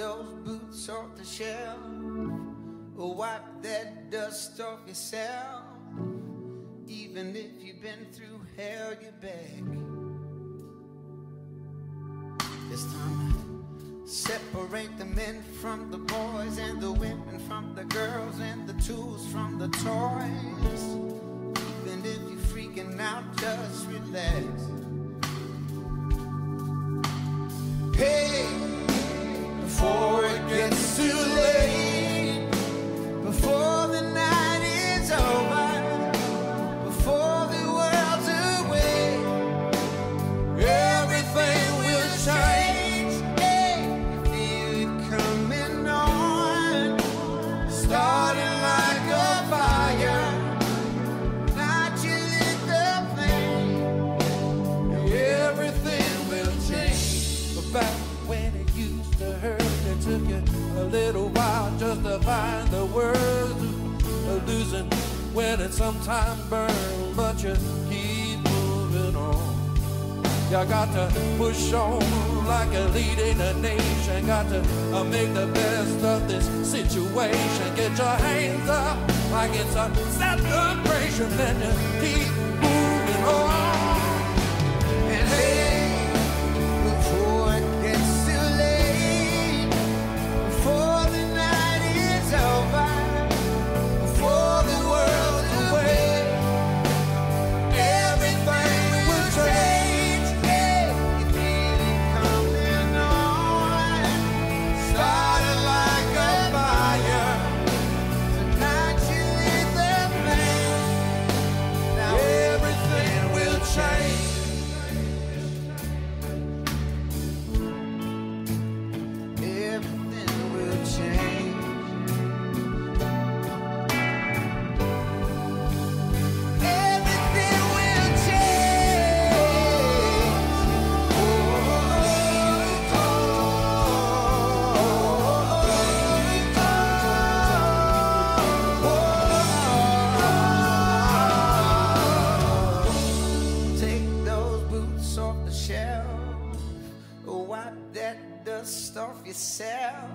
those boots off the shelf. Wipe that dust off yourself. Even if you've been through hell, you're back. It's time to separate the men from the boys and the women from the girls and the tools from the toys. Even if you're freaking out, just relax. To find the words to losing when it sometimes burns, but you keep moving on. You got to push on like a leading a nation. Got to uh, make the best of this situation. Get your hands up like it's a celebration, and you keep Wipe that dust off yourself.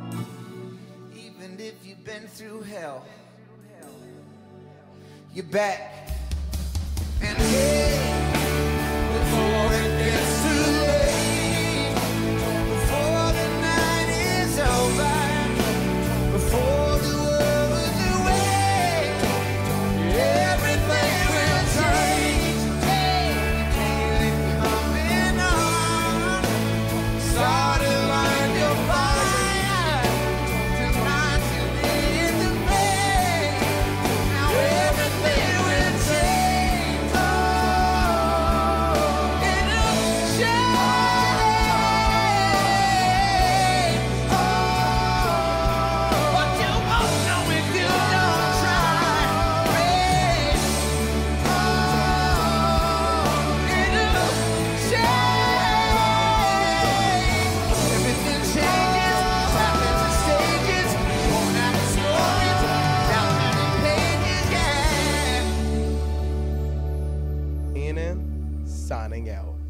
Even if you've been through hell, you're back. signing out.